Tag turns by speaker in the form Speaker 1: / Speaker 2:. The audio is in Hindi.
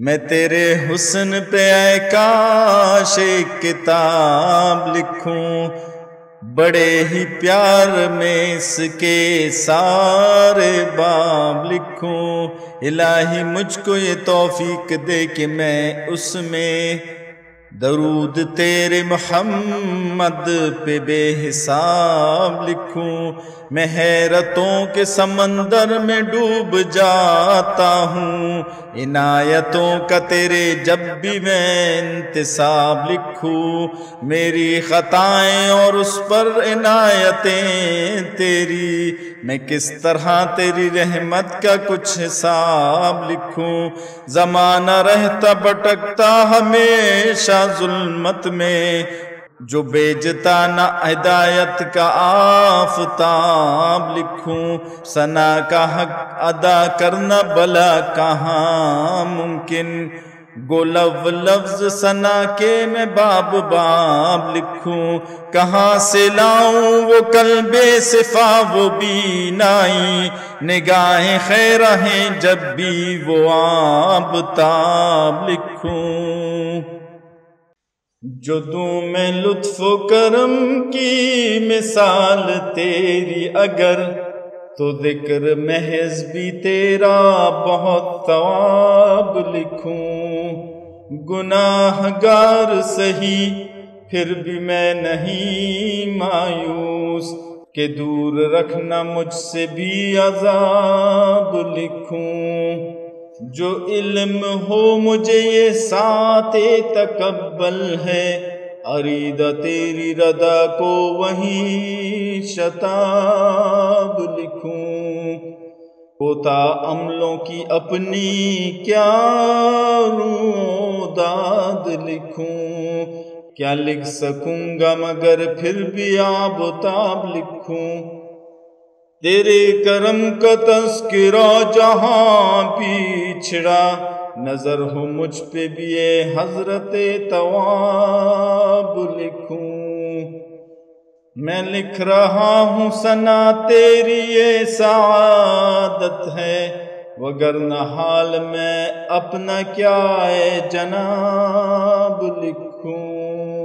Speaker 1: मैं तेरे हुसन पे आए काश किताब लिखूं, बड़े ही प्यार में इसके सारे बाब लिखूं। इलाही मुझको ये तौफीक दे कि मैं उसमें दरूद तेरे मोहम्मद पे बेहिसाब लिखूं। मैं हैरतों के समंदर में डूब जाता हूँ। इनायतों का तेरे जब भी मैं इंतसाब लिखूं। मेरी ख़ताएँ और उस पर इनायतें तेरी। मैं किस तरह तेरी रहमत का कुछ हिसाब लिखूं। जमाना रहता, भटकता हमेशा जुल्मत में, जो बेजता न हिदायत का आफताब लिखूं, सना का हक अदा करना भला कहाँ मुमकिन। गोलव लफ्ज सना के मैं बाब बाब लिखूं, कहाँ से लाऊं वो कलबे सिफा वो भी नाई निगाहें खैर हैं जब भी वो आब ताब लिखूं। जो दू मैं लुत्फ करम की मिसाल तेरी अगर तो ज़िक्र महज भी तेरा बहुत तवाब लिखूं। गुनाहगार सही, फिर भी मैं नहीं मायूस, के दूर रखना मुझसे भी अजाब लिखूं। जो इल्म हो मुझे ये साते तकबल है। अरीदा तेरी रदा को वही शताब लिखूं। होता अमलों की अपनी क्या दाद लिखूं। क्या लिख सकूँगा मगर फिर भी आबताब लिखूं। तेरे करम का तस्करा जहाँ पिछड़ा, नज़र हो मुझ पे भी ये हज़रत तवाब लिखूं। मैं लिख रहा हूँ, सना तेरी ये सादत है, वगर न हाल में अपना क्या है जनाब लिखूं।